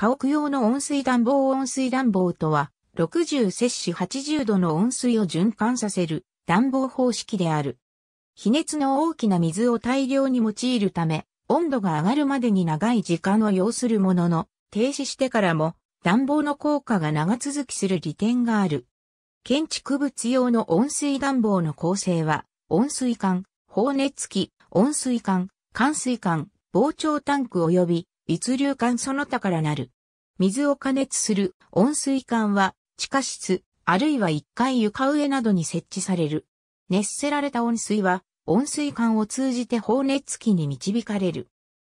家屋用の温水暖房温水暖房とは、60摂氏80度の温水を循環させる暖房方式である。比熱の大きな水を大量に用いるため、温度が上がるまでに長い時間を要するものの、停止してからも暖房の効果が長続きする利点がある。建築物用の温水暖房の構成は、温水管、放熱器、温水管、換水管、膨張タンク及び、密流管その他からなる。水を加熱する温水管は、地下室、あるいは1階床上などに設置される。熱せられた温水は、温水管を通じて放熱器に導かれる。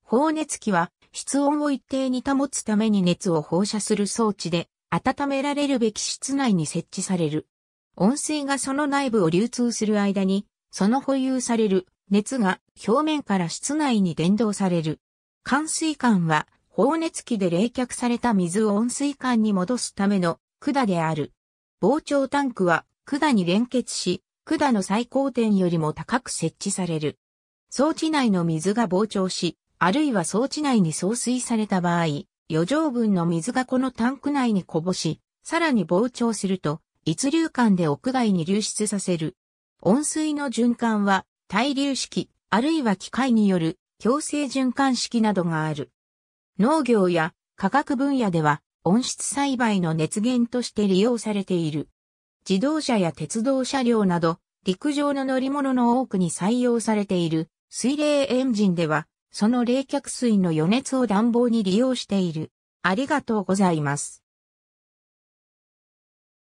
放熱器は、室温を一定に保つために熱を放射する装置で、温められるべき室内に設置される。温水がその内部を流通する間に、その保有される熱が表面から室内に伝導される。換水管は放熱器で冷却された水を温水管に戻すための管である。膨張タンクは管に連結し、管の最高点よりも高く設置される。装置内の水が膨張し、あるいは装置内に送水された場合、余剰分の水がこのタンク内にこぼし、さらに膨張すると、一流管で屋外に流出させる。温水の循環は、対流式、あるいは機械による強制循環式などがある。農業や科学分野では温室栽培の熱源として利用されている。自動車や鉄道車両など陸上の乗り物の多くに採用されている水冷エンジンではその冷却水の余熱を暖房に利用している。ありがとうございます。